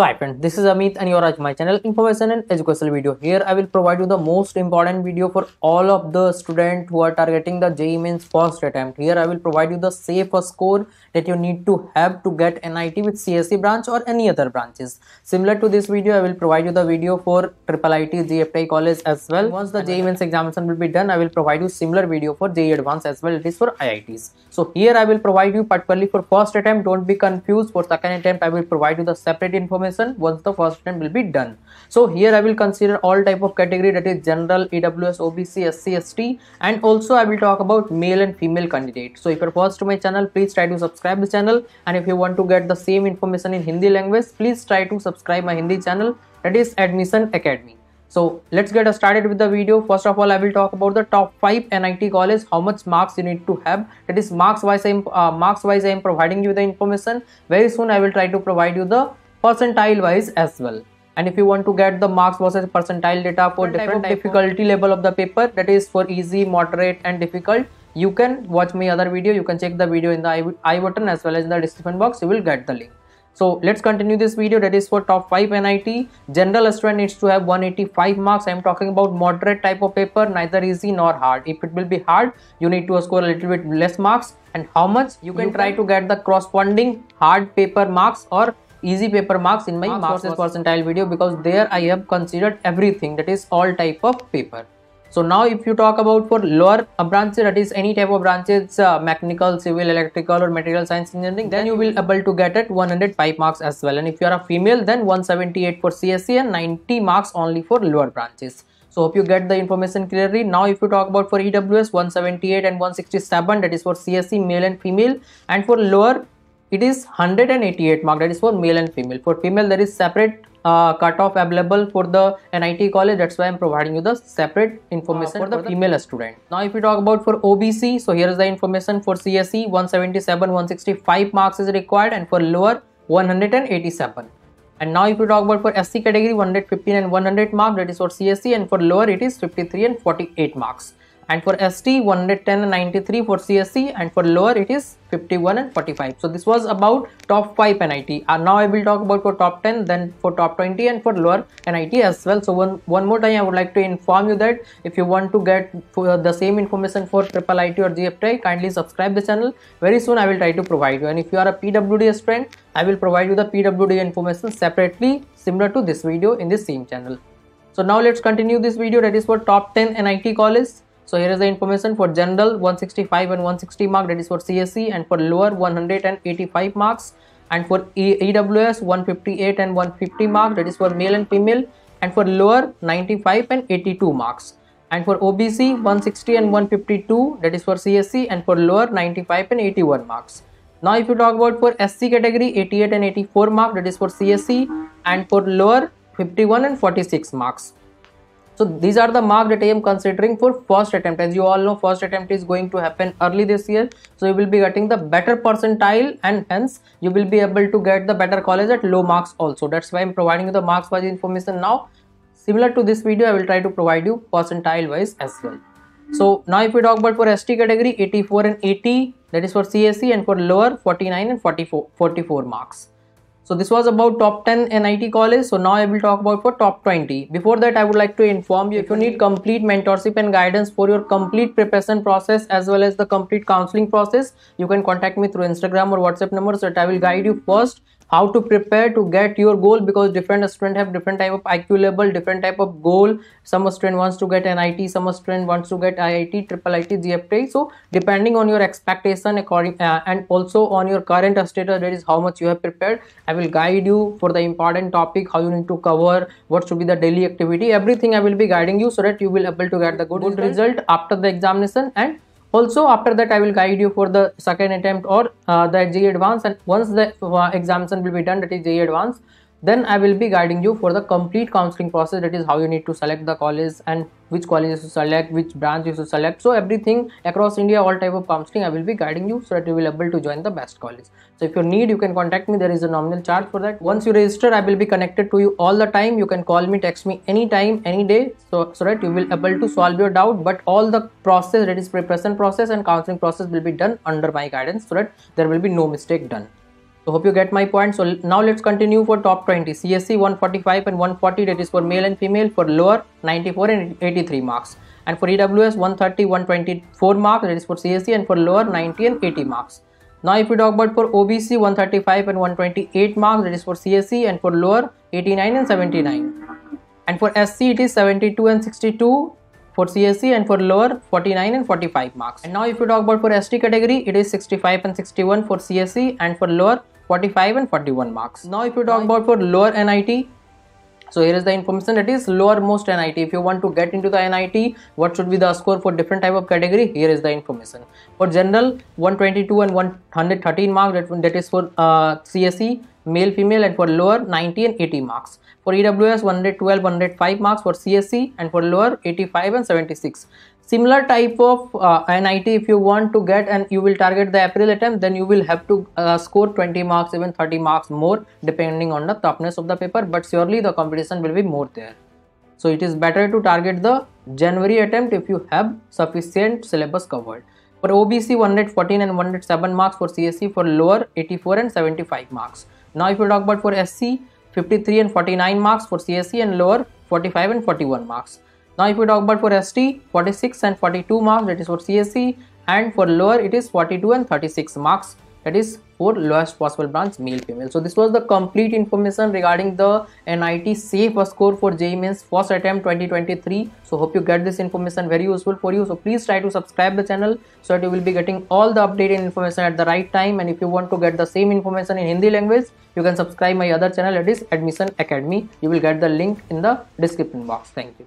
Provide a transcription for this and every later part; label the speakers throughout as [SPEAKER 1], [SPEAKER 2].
[SPEAKER 1] So hi friends, this is Amit and you're at my channel Information and Educational Video. Here I will provide you the most important video for all of the students who are targeting the JEE Mains first attempt. Here I will provide you the safe score that you need to have to get NIT with CSE branch or any other branches. Similar to this video, I will provide you the video for Triple IT GFTI college as well. Once the JEE Mains examination will be done, I will provide you similar video for JEE Advanced as well. It is for IITs. So here I will provide you particularly for first attempt. Don't be confused. For second attempt, I will provide you the separate information information once the first attempt will be done. So here i will consider all type of category that is general ews obc sc st and also i will talk about male and female candidate. So if you're first to my channel please try to subscribe the channel. And if you want to get the same information in hindi language please try to subscribe my hindi channel that is admission academy. So let's get started with the video. First of all i will talk about the top 5 nit college how much marks you need to have. That is marks wise i am uh, marks wise i am providing you the information. Very soon i will try to provide you the percentile wise as well. And if you want to get the marks versus percentile data for different difficulty level of the paper that is for easy moderate and difficult you can watch my other video. You can check the video in the i, I button as well as in the description box. You will get the link. So let's continue this video. That is for top 5 NIT. General student needs to have 185 marks. I am talking about moderate type of paper neither easy nor hard. If it will be hard you need to score a little bit less marks. And how much? You can you try can to get the corresponding hard paper marks or easy paper marks in my marks, versus percentile video because there I have considered everything that is all type of paper. So now if you talk about for lower branches that is any type of branches uh, mechanical, civil, electrical or material science engineering then you will able to get it 105 marks as well and if you are a female then 178 for CSE and 90 marks only for lower branches. So hope you get the information clearly. Now if you talk about for EWS 178 and 167 that is for CSE male and female and for lower it is 188 mark. That is for male and female. For female there is separate uh, cutoff available for the NIT college. That's why I'm providing you the separate information uh, for, the, female student. Now if we talk about for OBC so here is the information for CSE 177 165 marks is required and for lower 187 and now if we talk about for SC category 115 and 100 mark that is for CSE and for lower it is 53 and 48 marks and for ST 110 and 93 for CSE and for lower it is 51 and 45 so this was about top 5 NIT and uh, now I will talk about for top 10 then for top 20 and for lower NIT as well. So one one more time I would like to inform you that if you want to get the same information for triple IT or GFTI kindly subscribe the channel. Very soon I will try to provide you. And if you are a PWD student I will provide you the PWD information separately similar to this video in this same channel. So now let's continue this video. That is for top 10 NIT college so here is the information. For general 165 and 160 mark that is for CSE and for lower 185 marks. And for EWS 158 and 150 mark that is for male and female. And for lower 95 and 82 marks. And for OBC 160 and 152 that is for CSE and for lower 95 and 81 marks. Now if you talk about for SC category 88 and 84 mark that is for CSE and for lower 51 and 46 marks so these are the mark that i am considering for first attempt. As you all know first attempt is going to happen early this year. So you will be getting the better percentile and hence you will be able to get the better college at low marks also. That's why i'm providing you the marks wise information now. Similar to this video i will try to provide you percentile wise as well. So now if we talk about for st category 84 and 80 that is for CSE and for lower 49 and 44 44 marks so this was about top 10 NIT college. So now I will talk about for top 20. Before that, I would like to inform you if you need complete mentorship and guidance for your complete preparation process as well as the complete counseling process, you can contact me through Instagram or WhatsApp number so that I will guide you first how to prepare to get your goal because different student have different type of iq level different type of goal. Some student wants to get nit some student wants to get iit triple it gfti so depending on your expectation according uh, and also on your current status that is how much you have prepared i will guide you for the important topic how you need to cover what should be the daily activity. Everything i will be guiding you so that you will able to get the good, good result. after the examination and also after that i will guide you for the second attempt or uh, the JEE advance. And once the uh, examination will be done that is JEE advance then i will be guiding you for the complete counseling process. That is how you need to select the college and which colleges to select which branch you should select. So everything across india all type of counseling i will be guiding you so that you will able to join the best college. So if you need you can contact me. There is a nominal charge for that. Once you register i will be connected to you all the time. You can call me text me anytime any day so so that you will able to solve your doubt. But all the process that is preparation process and counseling process will be done under my guidance so that there will be no mistake done so hope you get my point. So now let's continue for top 20 cse 145 and 140 that is for male and female for lower 94 and 83 marks. And for ews 130 124 marks that is for cse and for lower 90 and 80 marks. Now if we talk about for obc 135 and 128 marks that is for cse and for lower 89 and 79 and for sc it is 72 and 62 for CSE and for lower 49 and 45 marks. And now if you talk about for ST category it is 65 and 61 for CSE and for lower 45 and 41 marks. Now if you talk about for lower NIT so here is the information that is lowermost NIT. If you want to get into the NIT, what should be the score for different type of category? Here is the information. For general, 122 and 113 marks that, that is for uh, CSE, male, female and for lower 90 and 80 marks. For EWS 112, 105 marks for CSE and for lower 85 and 76 similar type of uh, NIT if you want to get and you will target the April attempt then you will have to uh, score 20 marks even 30 marks more depending on the toughness of the paper but surely the competition will be more there. So it is better to target the January attempt if you have sufficient syllabus covered. For OBC 114 and 107 marks for CSE for lower 84 and 75 marks. Now if you talk about for SC 53 and 49 marks for CSE and lower 45 and 41 marks. Now if we talk about for ST 46 and 42 marks that is for CSE and for lower it is 42 and 36 marks that is for lowest possible branch male female. So this was the complete information regarding the NIT safe score for JEE Mains first attempt 2023 so hope you get this information very useful for you. So please try to subscribe the channel so that you will be getting all the updated information at the right time. And if you want to get the same information in Hindi language you can subscribe my other channel that is admission academy. You will get the link in the description box. Thank you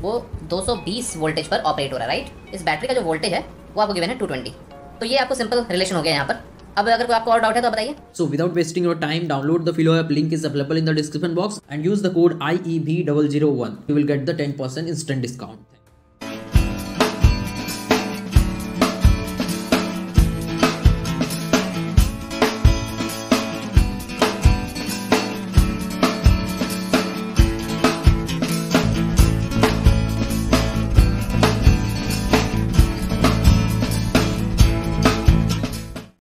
[SPEAKER 2] वो 220 voltage पर operate हो रहा है right इस battery का जो voltage है, वो आपको गिवन है 220 तो ये आपको सिंपल रिलेशन हो गया यहाँ पर। अब अगर कोई आपको और डाउट है तो बताइए।
[SPEAKER 3] So without wasting your time download the Filo app link is available in the description box and use the code I E B double zero one you will get the ten percent instant discount